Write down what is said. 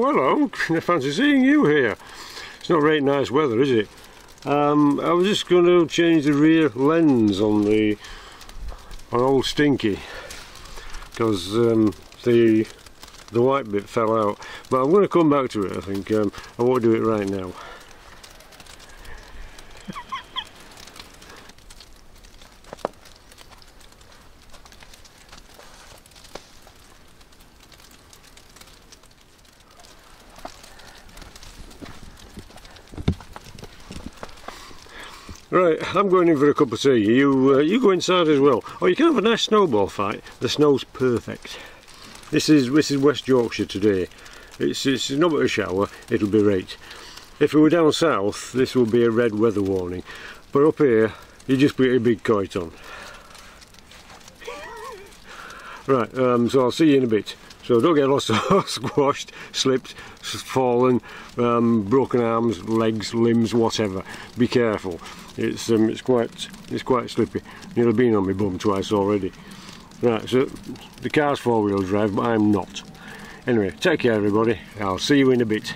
Hello. I fancy seeing you here. It's not very nice weather, is it? Um, I was just going to change the rear lens on the on old Stinky because um, the the white bit fell out. But I'm going to come back to it. I think um, I won't do it right now. Right, I'm going in for a cup of tea. You uh, you go inside as well. Oh, you can have a nice snowball fight. The snow's perfect. This is this is West Yorkshire today. It's it's not but a shower. It'll be right. If we were down south, this would be a red weather warning. But up here, you just put a big kite on. Right, um, so I'll see you in a bit. So don't get lost squashed, slipped, fallen, um, broken arms, legs, limbs, whatever. Be careful. It's um, it's quite it's quite slippy. Nearly been on my bum twice already. Right, so the car's four wheel drive, but I'm not. Anyway, take care everybody. I'll see you in a bit.